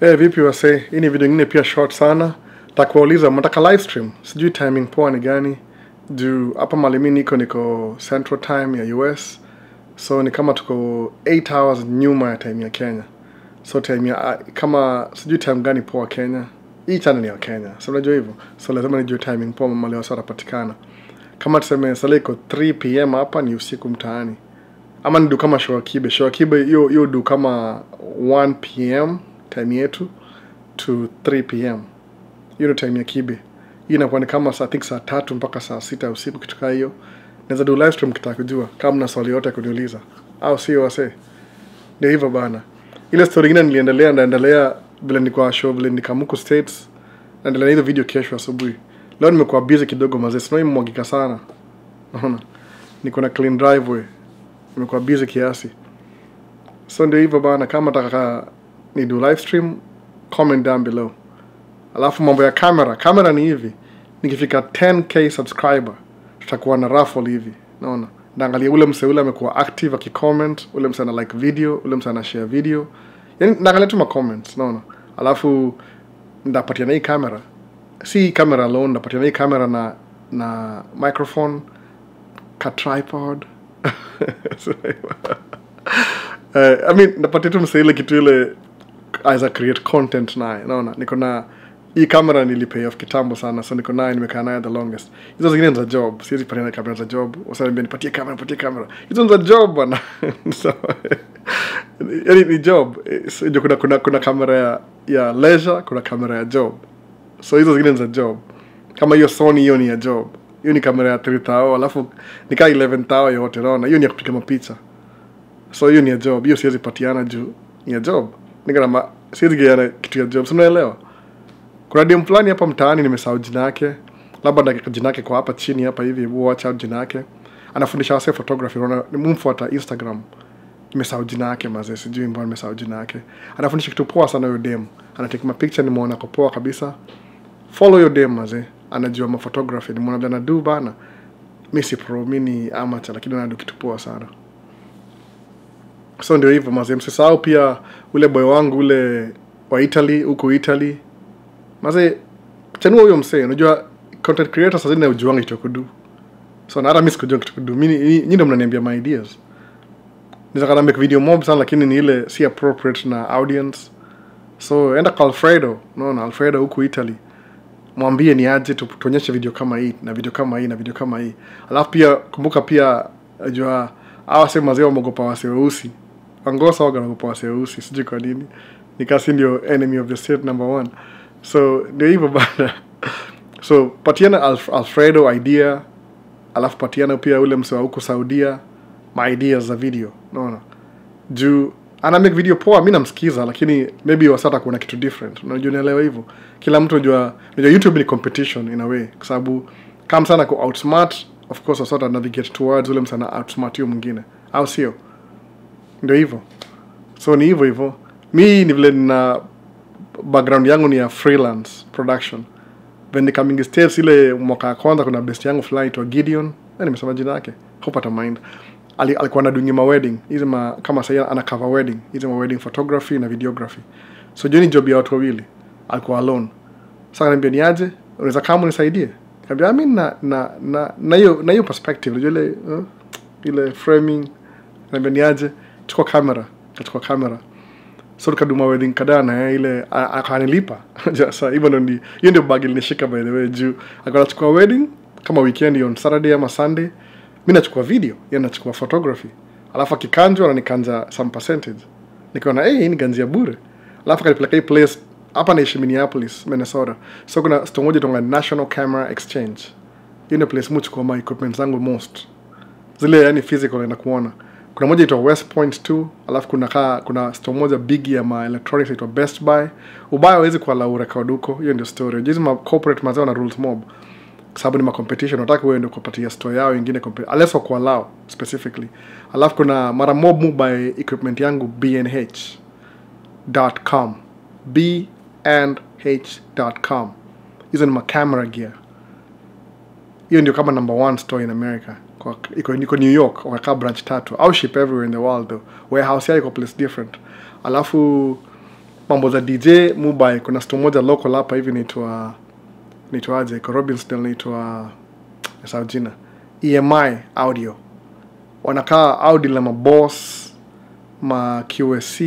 Eh, vipi wase? Hii ni video ingine pia short sana. Takuwauliza mnataka live stream. Sijui timing poa ni gani. Juu hapa malimi niko niko Central Time ya US. So ni kama tuko 8 hours nyuma ya time ya Kenya. So time ya ah, kama sijui time gani poa Kenya. Hii channel ni ya Kenya. So unajua hivyo. So lazima nijue timing poa mahali wasa watapatikana. Kama tuseme sasa iko 3 pm hapa ni usiku mtaani. Ama ni du kama show kibe. Show kibe hiyo hiyo du kama 1 pm time yetu to 3 pm hiyo time ya kibe. Hii inakuwa ni kama saa think saa tatu mpaka saa sita usiku kitu kaa hiyo. Naweza do live stream kitaka kujua kama mna swali yote kuniuliza. Au sio wase? Ndio hivyo bana. Ile story ingine niliendelea ndaendelea vile nilikuwa show vile nikamuku states. Naendelea na hizo video kesho asubuhi. Leo nimekuwa busy kidogo mazee sinoi mwagika sana. Naona niko na clean driveway. Nimekuwa busy kiasi. So ndio hivyo bana kama taka ni do live stream comment down below. Alafu mambo ya kamera kamera ni hivi. Nikifika 10k subscriber tutakuwa na raffle hivi. Naona. Naangalia ule mse ule amekuwa active akicomment ule mse ana like video ule mse ana share video. Yani naangalia tu ma comments. Naona. Alafu ndapatia na hii kamera si hii kamera alone ndapatia na hii kamera na na microphone. Ka tripod. Uh, I mean ndapatia tu mse ile kitu ile as create content naye naona niko na hii kamera nilipay off kitambo sana so niko naye nimekaa naye the longest. Hizo zingine za job siwezi patia na kamera za job. Usaniambia nipatie kamera nipatie kamera hizo za job bana so yani ni job. So, kuna kuna kuna kamera ya ya leisure kuna kamera ya job. So hizo zingine za job. Kama hiyo Sony hiyo ni ya job. Hiyo ni kamera ya 3000 alafu nikaa 11000 yote naona hiyo ni ya kupiga mapicha. So hiyo ni ya job. Hiyo siwezi patiana juu ni ya job niko na ma- siwezi kitu ya job si unaelewa? Kuna dem fulani hapa mtaani nimesahau jina yake. Labda ndakika jina yake kwa hapa chini hapa hivi watch out jina yake. Anafundisha wase photography unaona mumfuata instagram. Nimesahau jina yake mazee sijui mbona nimesahau jina yake. Anafundisha kitu poa sana huyo dem. Anatake mapicha nimeona ko poa kabisa. Follow hiyo dem mazee. Anajua maphotography nimeona vile anadu bana. Mi si pro mi ni amateur lakini anadu kitu poa sana so ndio hivyo mazi. Msisahau pia ule boy wangu ule wa italy huko italy. Mazi chanua huyo msee. Unajua content creator sazini ujuanga kitu ya kudu. So na hata mi sikujua kitu kudu. Mi nyi ndo mnaniambia my ideas. Nizakana make video mob sana lakini ni ile si appropriate na audience. So enda kwa alfredo. Unaona alfredo huku italy. Mwambie ni aje tuonyeshe video kama hii na video kama hii na video kama hii. Alafu pia kumbuka pia jua awa se mazee wamogopa wase weusi wangosa waga wanaogopa wase sijui kwa nini. Nikasi ndio enemy of the state number one. So ndio hivyo bana. So patiana Alf alfredo idea alafu patiana pia ule msewa huku saudia maideas za video. Naona juu ana make video poa mi namsikiza lakini maybe wasata kuna kitu different. Unajua nielewa hivyo? Kila mtu unajua unajua youtube ni competition in a way kwa sababu kama sana ku outsmart of course wasata navigate towards ule msana outsmart hiyo mwingine. Au sio ndio hivyo. So ni hivyo hivyo. Mi ni vile nina background yangu ni ya freelance production. When coming states ile mwaka ya kwanza kuna best yangu fulani itwa gideon. Nimesema jina yake hope mind. Ali, alikuwa anadungi ma wedding. Hizi ma kama sahii ana cover wedding. Hizi ma wedding photography na videography. So joni job ya watu wawili. Alikuwa alone. Sasa kaniambia ni aje? Unaweza kama unisaidie? Kaambia mi na na na na hiyo na hiyo perspective. Unajua ile uh, ile framing. Kaniambia ni aje chukua kamera kachukua kamera so tukaduma wedding kadhaa na yeye ile akanilipa sasa hivyo hiyo ndio bagi linishika by the way juu. Wedding kama weekend on saturday ama sunday mi nachukua video yeye photography. Alafu akikanjwa ananikanja some percentage. Hey, hii ni bure. Alafu akanipeleka hii place hapa naishi minneapolis minnesota. So kuna moja tonga national camera exchange. Hiyo ndio place equipment zangu most. Zile yani physical na kuona kuna moja itwa west point 2 alafu kuna kaa kuna store moja big ya ma electronics itwa best buy. Ubaya hawezi kualau urekod huko hiyo ndio story. Jizi ma corporate mazao na rules mob sababu ni ma competition wataki wewe ndio kupatia store yao ingine unless wa specifically. Alafu kuna mara mob mobile equipment yangu bnh com. B and h com. Hizo ni macamera gear. Hiyo ndio kama number one store in america kwa iko iko new york wamekaa branch tatu. Au ship everywhere in the world though. Warehouse yao iko place different. Alafu mambo za dj mubai kuna sto moja local hapa hivi naitwa naitwaje iko robinsdale naitwa nasahau jina emi audio. Wanakaa audi la mabos ma qsc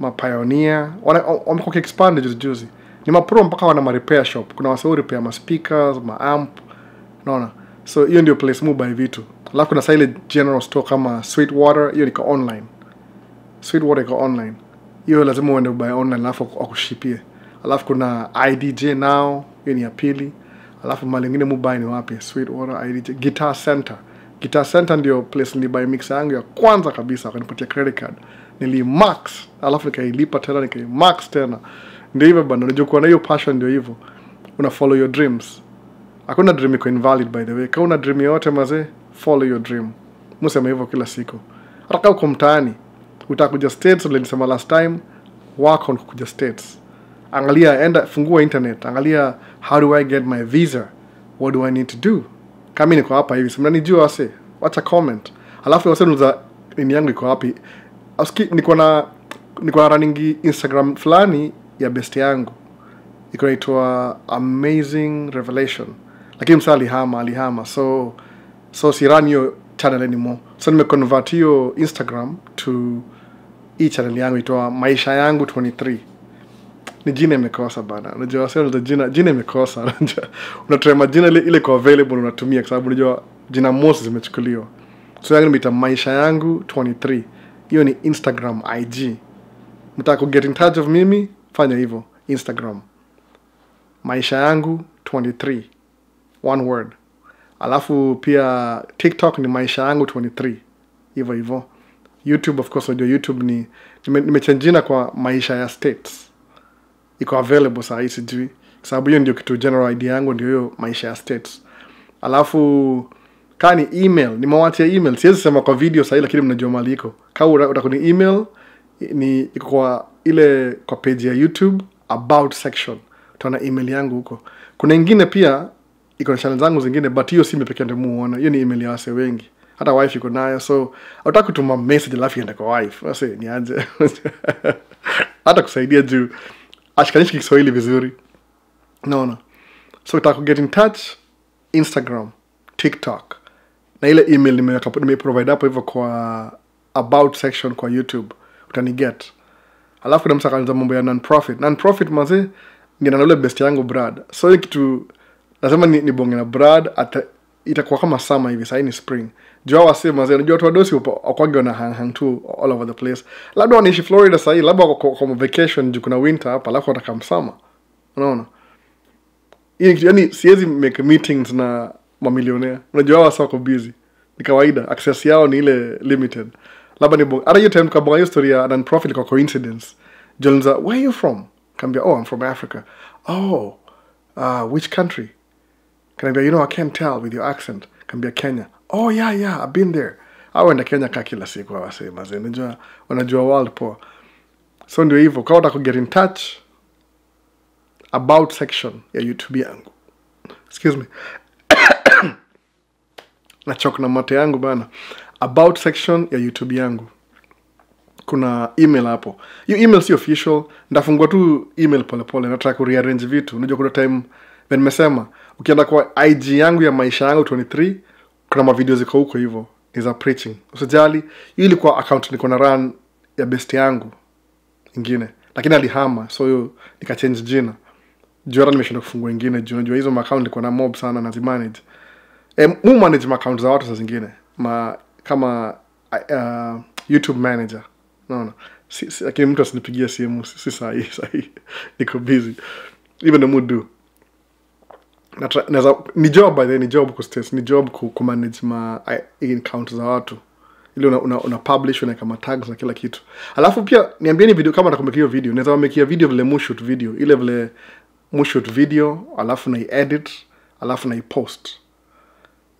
mapionia wamekua kiexpand juzi juzi. Ni mapro mpaka wana ma repair shop. Kuna wasau repair ma speakers naona so hiyo ndio place mu buy vitu. Alafu kuna saile general store kama sweetwater hiyo niko online. Sweetwater iko online. Hiyo lazima uende ubuy online alafu akushipie. Alafu kuna idj now hiyo ni ya pili. Alafu mali ingine mubai ni wapi? Sweetwater idj guitar center. Guitar center ndio place nilibuy mix yangu ya kwanza kabisa wakanipatia credit card. Nilimax alafu nikailipa tena nikaimax tena. Ndio hivyo bana unajua kuwa na hiyo passion ndio hivyo. Una follow your dreams hakuna dream iko invalid by the way. Kama una dream yoyote mazee follow your dream. Musema hivyo kila siku. Hata kama uko mtaani utakuja kuja states ule nilisema last time work on kuja states. Angalia enda fungua internet. Angalia how do i get my visa? What do i need to do? Kama niko hapa hivi simnanijua wase? Wacha comment. Alafu wase nuza nini yangu iko wapi? Aski, niko na niko na running instagram fulani ya best yangu. Iko naitwa amazing revelation lakini msa alihama alihama. So so siran hiyo channel anymore so nimeconvert hiyo instagram to hii channel yangu itoa maisha yangu 23 ni jina imekosa bana. Unajua wasema jina jina imekosa. Unajua unatoa majina ile ile kwa available unatumia kwa sababu unajua jina most zimechukuliwa. So yangu nimeita maisha yangu 23 hiyo ni instagram ig mtaka get in touch of mimi fanya hivyo. Instagram. Maisha yangu 23 one word. Alafu pia tiktok ni maisha yangu 23 hivyo hivyo youtube of course unajua youtube ni nime- nimechanjina kwa maisha ya states. Iko available saa hii sijui. Sababu hiyo ndio kitu general idea yangu ndio hiyo maisha ya states. Alafu kaa ni email. Nimewatia email. Siwezi sema kwa video sahii lakini mnajua mali iko. Kaa utakuni email ni iko kwa ile kwa page ya youtube about section. Utaona email yangu huko. Kuna ingine pia iko na channel zangu zingine but hiyo si mimi pekee ndio muona. Hiyo ni email ya wase wengi. Hata wife iko nayo so hautaki kutuma message alafu iende kwa wife. Wase nianze hata kusaidia juu. Ashikanishi kiswahili vizuri. Naona so utaka get in touch instagram tiktok. Na ile email nimeprovide hapo hivyo kwa about section kwa youtube. Utaniget alafu kuna msa kaniza mambo ya non-profit. Non-profit mazee nina na ule best yangu brad. So hiyo kitu lazima ni, ni bonge na brad ata, itakuwa kama sama hivi sahii ni spring. Jua wasi watu wadosi wana all over the place. Labda wanaishi florida sahii labda kuna winter hapa alafu msama unaona? Yani siwezi make meetings na mamilionea. Unajua wasa wako busy. Ni kawaida yao ni ile limited. Labda ni hata hiyo time ya non-profit kwa coincidence. Where are you from? Oh i'm from africa. Oh uh, which country kanaambia you know i can't tell with your accent. Kaambia kenya. Oh yeah yeah i've been there. Awenda kenya kaa kila siku awasema unajua wanajua world poa. So ndio hivyo kama utaka get in touch about section ya youtube yangu. Excuse me. Nachok na mate yangu bana. About section ya youtube yangu. Kuna email hapo. Hiyo email si official. Ndafungua tu email polepole nataka kurearrange vitu. Unajua kuna time vile nimesema ukienda kwa ig yangu ya maisha yangu 23 kuna mavideo ziko huko hivo ni za preaching. Usijali hiyo ilikuwa account niko na run ya best yangu ingine. Lakini alihama so hiyo nikachange jina. Juu hata nimeshinda kufungua ingine juu najua hizo maakaunti niko na mob sana nazimanage e, mu manage maakaunti za watu saa zingine? Ma kama uh, youtube manager. Naona si, si, lakini mtu asinipigia simu si, si sahii sahii niko busy. Even the Natra- ni job by ni job kustes ni job ku, ku ma account za watu. Ili una, una, una publish unaweka matags na kila kitu. Alafu pia niambieni video kama nakumekia hiyo video naweza wamekia video vile mushut video ile vile mushut video alafu na edit alafu na post.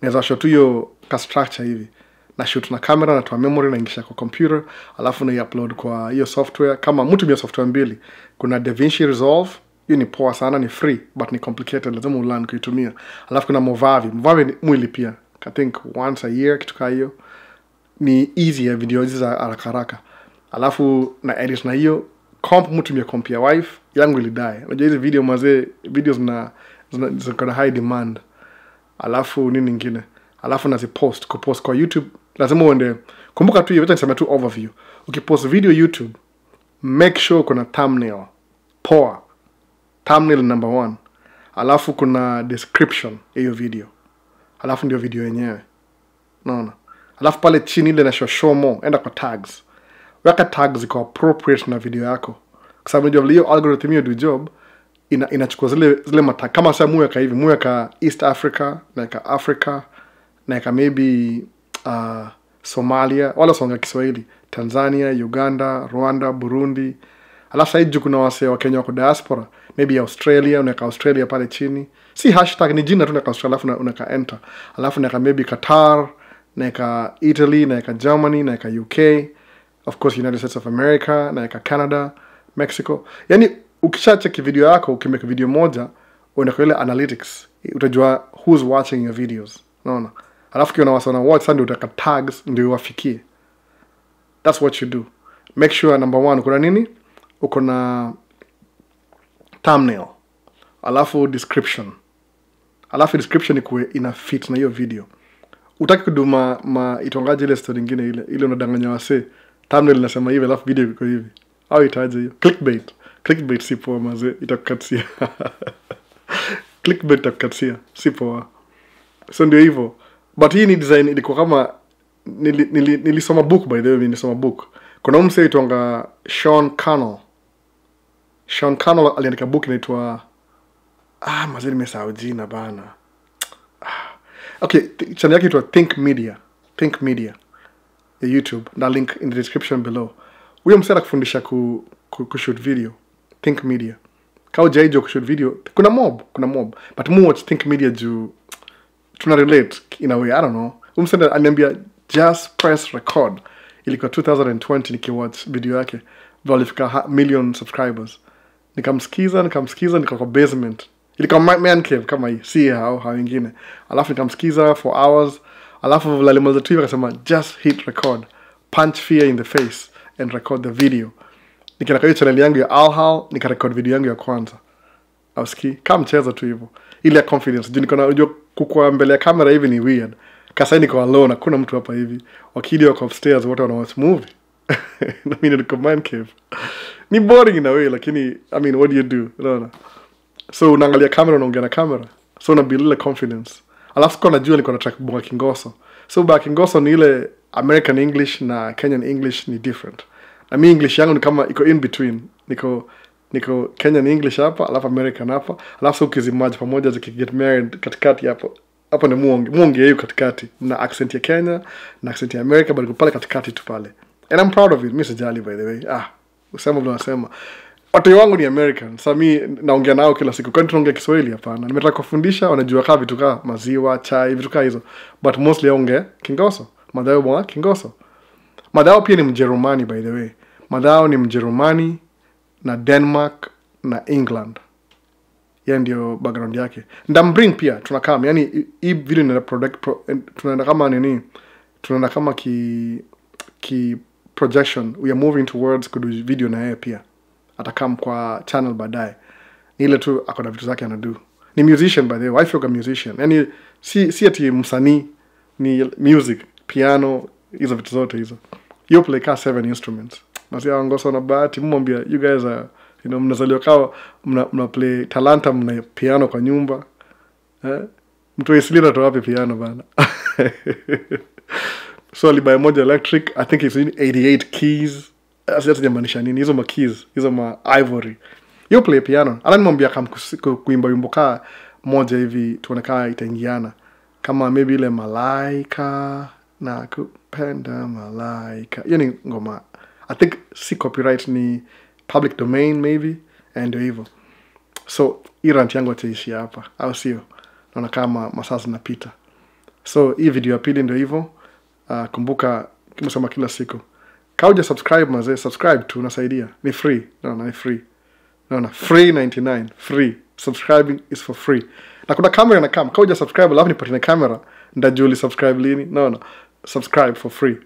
Naweza shot hiyo ka structure hivi. Na shoot na camera natoa memory naingisha kwa computer alafu na upload kwa hiyo software. Kama mtu mia software mbili kuna DaVinci Resolve hiyo ni poa sana ni free but ni complicated lazima ulan kuitumia. Alafu kuna Movavi. Movavi mwili pia. I think once a year kitu kaa hiyo ni easy ya video hizi za haraka haraka. Alafu na edit na hiyo comp mtumia comp ya wife yangu ilidae unajua hizi video mazee video zina ziko high demand. Alafu nini ingine alafu nazipost kupost kwa youtube. Lazima uende kumbuka tu hiyo niseme tu overview. Ukipost video youtube make sure kuna thumbnail. Poa thumbnail number one. Alafu kuna description hiyo video. Alafu ndio video yenyewe. Naona alafu pale chini ile nashoshomo enda kwa tags. Weka tags kwa appropriate na video yako. Kwa sababu unajua hiyo algorithm hiyo do job ina, inachukua zile zile mata kama sasa muweka hivi muweka east africa naeka africa naeka maybe uh, somalia wala songa kiswahili. Tanzania uganda rwanda burundi alafu sahii juu kuna wasee wa kenya wako diaspora. Maybe australia unaweka australia pale chini. Si hashtag ni jina tu unaweka australia alafu una- unaweka enter. Alafu naweka maybe qatar naweka italy naweka germany naweka uk of course united states of america naweka canada mexico. Yani ukishacheki video yako ukimeka video moja unaeka ile analytics. Utajua who's watching your videos. Unaona? Alafu kiona wasana watch sasa ndio utaka tags ndio wafikie that's what you do. Make sure number one kuna nini uko na thumbnail. Alafu description. Alafu description ikuwe ina fit na hiyo video. Utaki kuduma ma itongaji ile story ingine ile ile unadanganya wase thumbnail inasema hivi alafu video iko hivi. Au itaje hiyo? Clickbait. Clickbait si poa maze itakukatia. Clickbait itakukatia. Si poa. So ndio hivyo. But hii ni design ilikuwa kama nilisoma nili, nili, book by the way nilisoma book. Kuna mse itonga Sean Cannell Sean Connell aliandika book inaitwa ah mazee nimesahau jina bana. Ah. okay channel yake inaitwa think media think media ya youtube na link in the description below. Huyo msee anakufundisha ku, ku, kushoot video think media. Kao jaijo ku kushoot video kuna mob kuna mob but mu watch think media juu tuna relate in a way i don't know. Huyo msee ananiambia just press record. Ilikuwa 2020 nikiwatch video yake ndo alifika million subscribers nikamsikiza nikamsikiza nika kwa basement. Ilikuwa man cave kama hii si hao hao wengine. Alafu nikamsikiza for hours. Alafu lalimaliza alimaliza tu hivi akasema just hit record. Punch fear in the face and record the video. Nikaenda kwa channel yangu ya alhal nikarekod video yangu ya kwanza. Auski ka mchezo tu hivyo. Ile ya confidence. Juu nikona unajua kukua mbele ya kamera hivi ni weird. Kasai niko alone hakuna mtu hapa hivi. Wakidi wako upstairs wote wana watch niko mind cave. Ni boring in a way lakini i mean what do you do? Unaona? So unaangalia kamera unaongea na kamera so ile confidence. Alafu sikuwa najua nilikuwa nataka kubonga kingoso so ba kingoso ni ile american english na kenyan english ni different. Na mi english yangu ni kama iko in between. Niko niko kenyan english hapa alafu american hapa. Alafu ukizimaji pamoja zikiget married katikati hapo. Hapo ni muonge muonge katikati. Na accent ya kenya na accent ya america but pale katikati tu pale and i'm proud of it. Mi by the way. Ah usema vile wanasema watu wangu ni american. Sa mi naongea nao kila siku. Kwani tunaongea kiswahili? Hapana. Nimetaka kufundisha wanajua kaa vitu kaa maziwa chai vitu kaa hizo. But mostly aonge kingoso. Madhao mwa kingoso. Madhao pia ni mjerumani by the way. Madhao ni mjerumani na denmark na england. Ya ndio background yake. Ndambring pia tunakam. Yani hii- video tunaenda kama nini? Tunaenda kama ki ki projection we are moving towards kudu video na yeye pia. Atakam kwa channel baadaye. Ni ile tu ako na vitu zake anadu ni musician by the way. Wife yoga musician. Yani si si ati msanii. Ni music piano hizo vitu zote hizo. You play ka seven instruments. Nasia ngoso na bahati mmwambia you guys are you know mnazaliwa kawa mna, mna play talanta mna piano kwa nyumba. Eh? mtu isilina to wapi piano bana so alibae moja electric i think it's in 88 keys. Sijamaanisha nini. Hizo makeys hizo ma ivory. Yo play piano. Ananimwambia kam kuimba wimbo kaa moja hivi tuone kaa itaingiana. Kama maybe ile malaika na kupenda malaika. Hiyo ni ngoma. I think si copyright ni public domain maybe ndio hivyo. So hii rant yangu ataishi hapa au sio? Naona kama masaa zinapita. So hii video ya pili ndio hivyo uh, kumbuka kimesema kila siku. Kauja subscribe mazee subscribe tu unasaidia. Ni free. Naona ni free. Naona free 99 free. Subscribing is for free. Na kuna kamera na kam kauja subscribe alafu nipatine kamera ndajuli subscribe lini? Naona. Subscribe for free.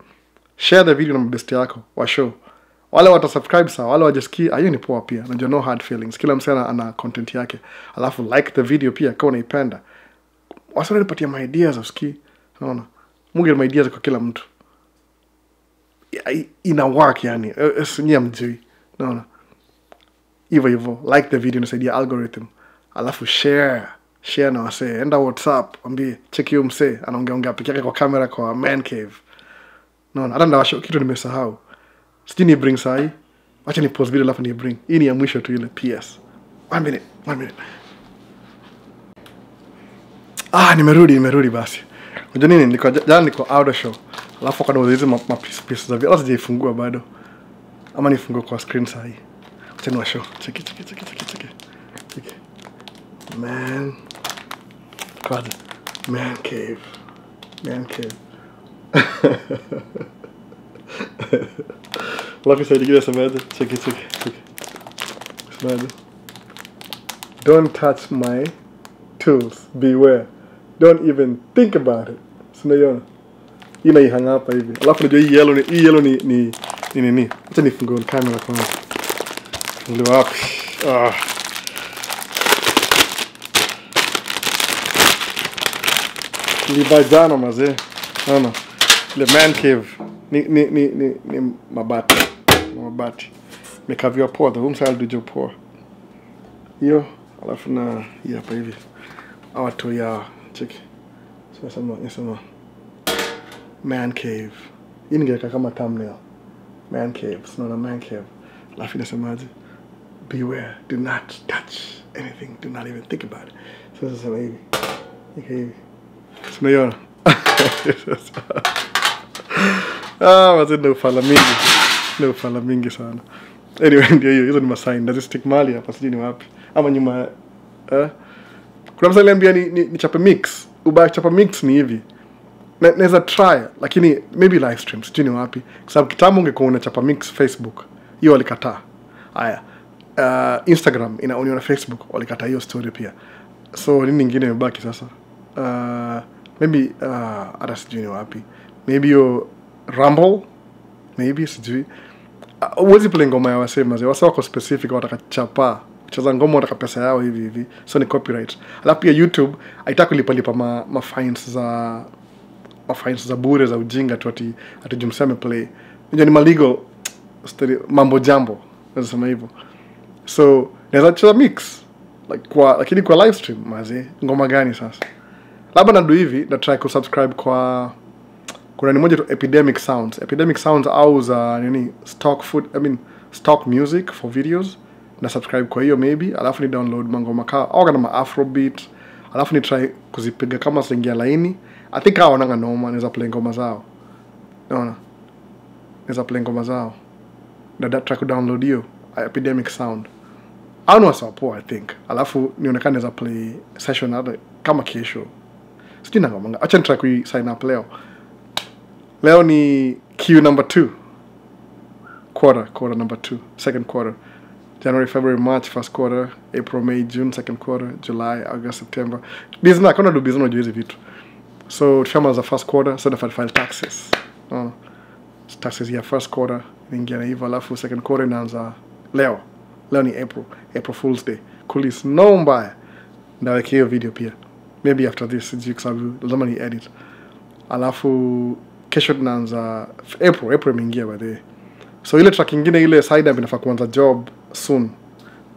Share the video na mabesti yako wa show. Wale watasubscribe sawa wale wajasikii hiyo ni poa pia. Najua no hard feelings. Kila msana ana- content yake. Alafu like the video pia kaa unaipenda. Wasananipatia maideas usikii naona mungu maidia kwa kila mtu. Ina work yani. Nyia mjui naona. Hivyo hivyo like the video inasaidia algorithm. Alafu share. Share na wasee. Enda whatsapp. Ambie cheki huyu msee. Anaongeaongea peke yake kwa kamera kwa man cave. Naona. Hata ndawasho kitu nimesahau. Sijui ni bring sahii wacha ni post video alafu ni bring. Hii ni ya mwisho tu ile. Ps one minute. One minute. Ah nimerudi nimerudi basi unajua nini niko jana niko out show. Alafu kana hizi ma, ma piece piece za video sijaifungua bado. Ama nifungue kwa screen sahi acha ni washow cheki cheki cheki cheki cheki cheki. Man. Kwanza man cave. Man cave. Alafu sasa nyingine semaje cheki cheki cheki. Semaje don't touch my tools. Beware don't even think about it. Sinaiona hii naihanga hapa hivi? Alafu najua hii yellow ni hii yellow ni ni ni nini? Acha nifungue on camera kwanza. Funguliwa wapi? Ah. Nilibuy jana mazee naona. Ile man cave. Ni ni ni ni, ni mabati. Mabati. Mekaviwa poa the home side ndio poa hiyo alafu na hii hapa hivi. Hawa tu ya cheki sasa nasema man cave. Hii ningeweka kama thumbnail. Man cave. Sinaona man cave. Alafu inasemaje beware. Do not touch anything. Do not even think about it. Sasa sema hivi nika hivi sinaiona ah wazee ndio ufala mingi? Ndio ufala mingi sana. Anyway ndio hiyo. Hizo ni masign. Nazistick mali hapa sijui ni wapi? Ama nyuma eh? Kuna msa aliambia ni, ni, ni chape mix. Ubaya chapa mix ni hivi. Na- naweza try lakini maybe live stream sijui ni wapi. Kwa sababu kitambo ungekuwa unachapa mix facebook hiyo walikataa. Haya uh, instagram inaoniwa na facebook walikataa hiyo story pia. So nini ingine imebaki sasa? Uh, maybe hata uh, hata sijui ni wapi. Maybe hiyo rumble maybe sijui. Ah, uh, play ngoma ya wasee mazee. Wase wako specific wataka chapa cheza ngoma wataka pesa yao hivi hivi. So ni copyright. Alafu pia youtube haitaki kulipalipa ma, ma fines za ma fines za bure za ujinga tu ati ati jumsea ameplay unajua ni maligo stari, mambo jambo. Naweza sema hivyo. So naweza cheza mix. Like kwa lakini kwa live stream mazi ngoma gani sasa? Labda nadu hivi na try kusubscribe kwa kuna ni moja tu epidemic sounds. Epidemic sounds au za nini? Stock food i mean stock music for videos na subscribe kwa hiyo maybe alafu ni download mangoma kaa au kana ma afrobeat alafu ni try kuzipiga kama zingia laini. I think hao wananga noma naweza play ngoma zao. Naona? Naweza play ngoma zao. Na da- track kudownload hiyo epidemic sound. Au ni wasawa i think. Alafu nionekane naweza play session hata kama kesho. Sijui nangomanga acha nitry kui sign up leo. Leo ni q number two. Quarter quarter number two. Second quarter january february march first quarter april may june second quarter july august september. Bizna kona do business unajua hizi vitu. So the first quarter so nafaa file taxes. Uh, taxes ya first quarter inaingia na hivyo alafu second quarter inaanza leo. Leo ni april april fools day. Kulis no mbaya. Ndawekea hiyo video pia. Maybe after this sijui kwa sababu lazima ni edit. Alafu kesho tunaanza april april imeingia by the so ile track ingine ile side up inafaa kuanza job soon.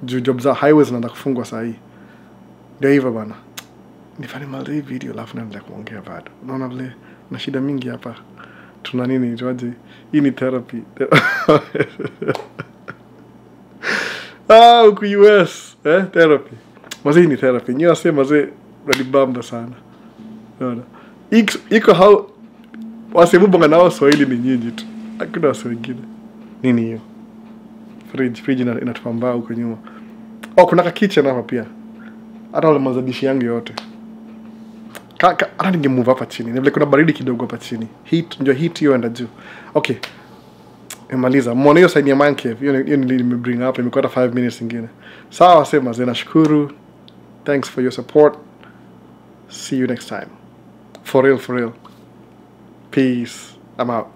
Juu job za highways zinaenda kufungwa sahii. Ndio hivyo bana nifanye mali hii video alafu naendelea kuongea bado. Unaona vile na shida mingi hapa. Tuna nini tuaje hii ni therapy. Ah us eh therapy. Mazee hii ni therapy. Nyiwe asee mazee nanibamba sana. Unaona? Iko hau wasehemu wasemubonga nao swahili ni nyinyi tu. Hakuna wase wengine. Nini hiyo fridge fridge ina- inatupambaa huko nyuma. Oh kuna ka kitchen hapa pia. Hata wale mazabishi yangu yote. Hata ninge ningemove hapa chini. Ni vile kuna baridi kidogo hapa chini. Heat ndio heat hiyo enda juu okay. Imaliza mwone hiyo sign ya man cave hiyo hiyo nili- nimebring up. Imekuwa hata 5 minutes ingine. Sawa sema zena shukuru. thanks for your support. See you next time. For real for real. Peace. I'm out